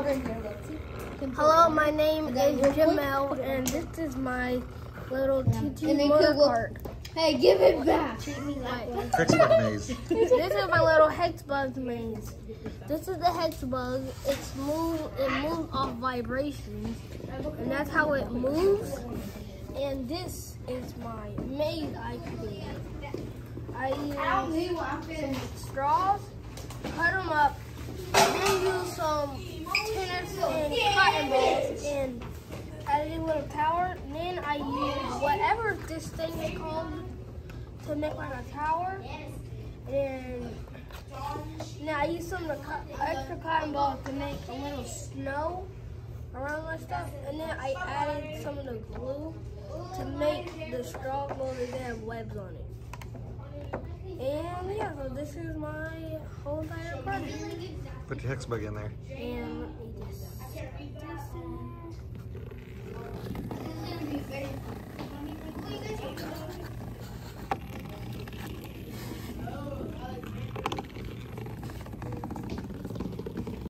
Hello, my name is we'll Jamel, and this is my little TT And then motor cart. Hey, give it back. Hexbug maze. this is my little Hexbug maze. This is the Hexbug. It's move. It moves off vibrations, and that's how it moves. And this is my maze I created. I uh, use some straws, cut them up, then use some tennis and cotton balls, and tower. Then I use whatever this thing is called to make like a tower. And now I use some of the extra cotton balls to make a little snow around my stuff. And then I added some of the glue to make the straw motors that have webs on it. And yeah, so this is my whole entire project. Put your Hexbug in there. And